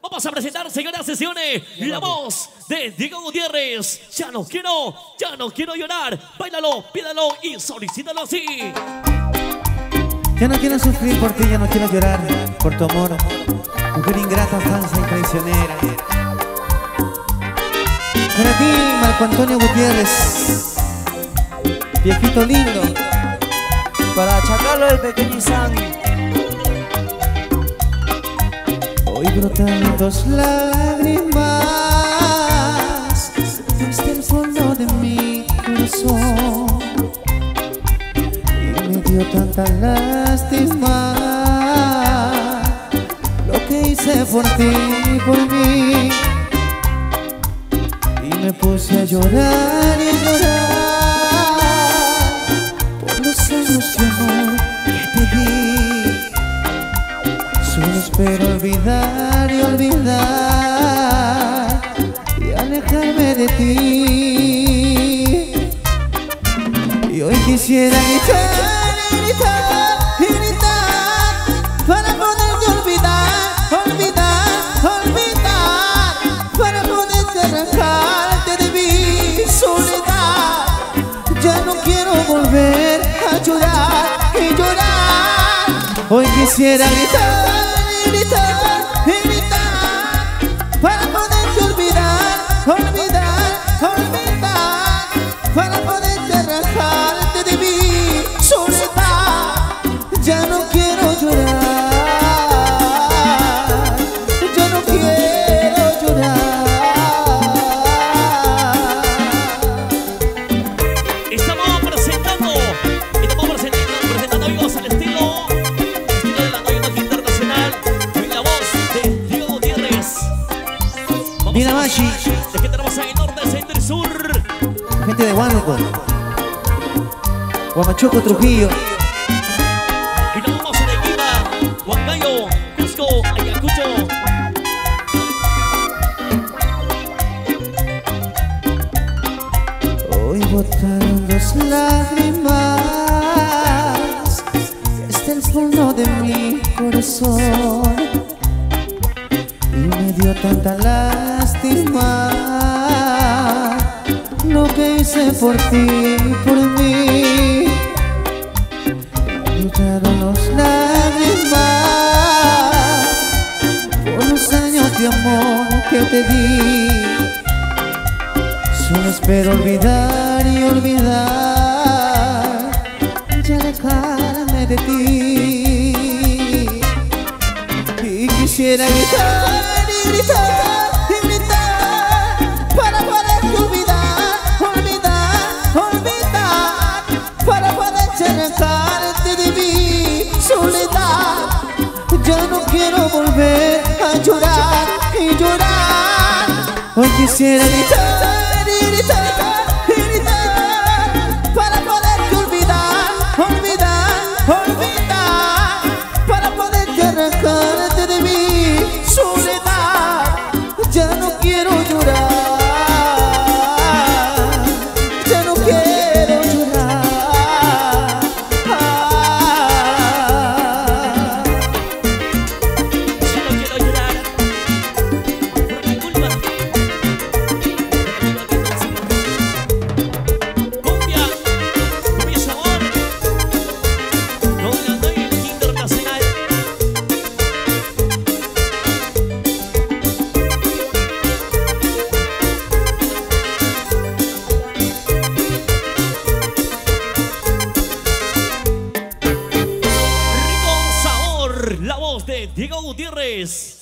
Vamos a presentar, señoras sesiones, la voz de Diego Gutiérrez. Ya no quiero, ya no quiero llorar. Báilalo, pídalo y solicítalo así. Ya no quiero sufrir por ti, ya no quiero llorar por tu amor. Mujer ingrata, falsa y traicionera. Para ti, Marco Antonio Gutiérrez, viejito lindo. Para achacarlo el pequeño Isán. Brotan dos lágrimas desde el fondo de mi corazón. Y me dio tanta lástima. Lo que hice por ti y por mí. Y me puse a llorar y llorar por los años de amor que te di espero olvidar y olvidar y alejarme de ti. Y hoy quisiera gritar y gritar y gritar para poderte olvidar, olvidar, olvidar, para poderte arrancarte de mi soledad. Ya no quiero volver a llorar y llorar. Hoy quisiera gritar Vamos Mira, a- Mashi. Es que tenemos ahí norte, centro y sur. Gente de Huánuco, Guamachoco, Trujillo. Y nos vamos a Arequipa, Huancayo, Cusco, Ayacucho. Hoy botaron dos lágrimas desde el fondo de mi corazón y me dio tanta lástima lo que hice por ti por mí. Botaron los lágrimas por los años de amor que te di. Solo espero olvidar y olvidar y alejarme de ti. Y quisiera gritar y gritar Ya no quiero volver a llorar y llorar. Hoy quisiera gritar y gritar gritar para poderte olvidar, olvidar, olvidar, para poderte arrancarte Diego Gutiérrez.